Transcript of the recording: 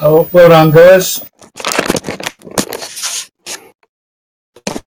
I'll upload on this.